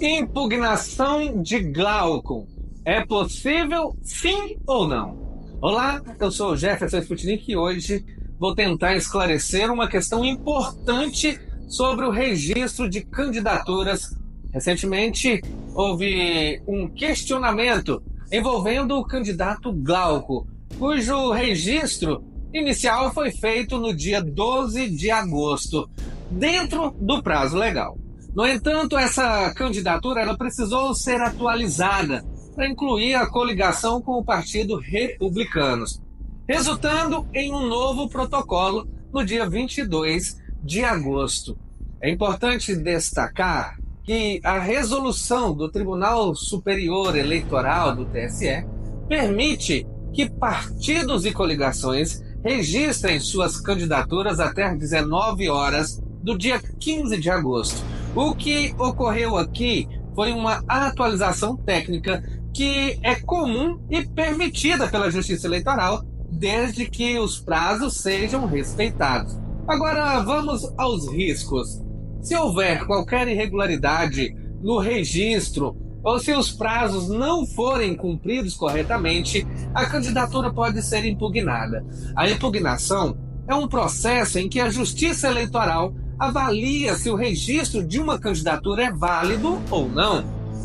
Impugnação de Glauco. É possível sim ou não? Olá, eu sou o Jefferson Sputnik e hoje vou tentar esclarecer uma questão importante sobre o registro de candidaturas. Recentemente houve um questionamento envolvendo o candidato Glauco, cujo registro inicial foi feito no dia 12 de agosto, dentro do prazo legal. No entanto, essa candidatura ela precisou ser atualizada para incluir a coligação com o Partido Republicanos, resultando em um novo protocolo no dia 22 de agosto. É importante destacar que a resolução do Tribunal Superior Eleitoral do TSE permite que partidos e coligações registrem suas candidaturas até 19 horas do dia 15 de agosto o que ocorreu aqui foi uma atualização técnica que é comum e permitida pela Justiça Eleitoral desde que os prazos sejam respeitados. Agora vamos aos riscos. Se houver qualquer irregularidade no registro ou se os prazos não forem cumpridos corretamente, a candidatura pode ser impugnada. A impugnação é um processo em que a Justiça Eleitoral avalia se o registro de uma candidatura é válido ou não.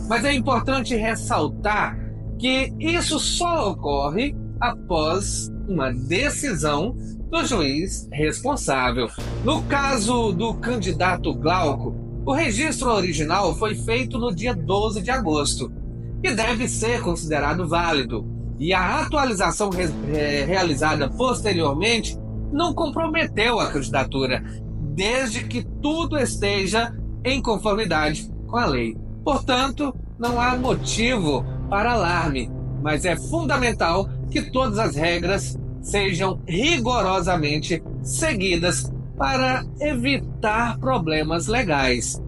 Mas é importante ressaltar que isso só ocorre após uma decisão do juiz responsável. No caso do candidato Glauco, o registro original foi feito no dia 12 de agosto e deve ser considerado válido. E a atualização re realizada posteriormente não comprometeu a candidatura desde que tudo esteja em conformidade com a lei. Portanto, não há motivo para alarme, mas é fundamental que todas as regras sejam rigorosamente seguidas para evitar problemas legais.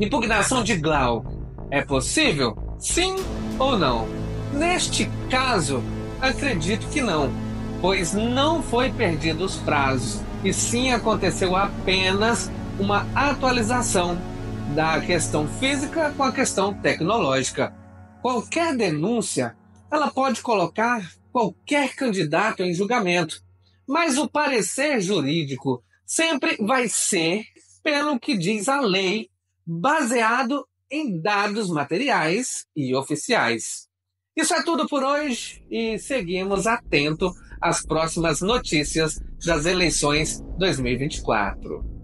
Impugnação de Glauco é possível? Sim ou não? Neste caso, acredito que não, pois não foi perdido os prazos e sim aconteceu apenas uma atualização da questão física com a questão tecnológica. Qualquer denúncia, ela pode colocar qualquer candidato em julgamento, mas o parecer jurídico sempre vai ser pelo que diz a lei, baseado em dados materiais e oficiais. Isso é tudo por hoje e seguimos atento às próximas notícias das eleições 2024.